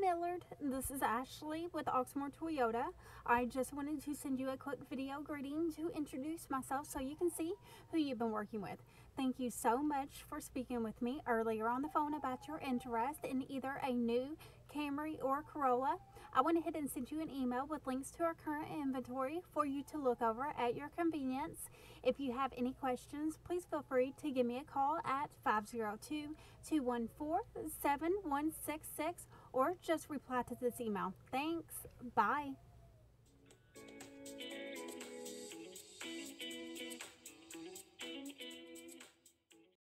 Millard. This is Ashley with Oxmoor Toyota. I just wanted to send you a quick video greeting to introduce myself so you can see who you've been working with. Thank you so much for speaking with me earlier on the phone about your interest in either a new Camry or Corolla. I went ahead and sent you an email with links to our current inventory for you to look over at your convenience. If you have any questions, please feel free to give me a call at 502-214-7166 or just reply to this email. Thanks. Bye.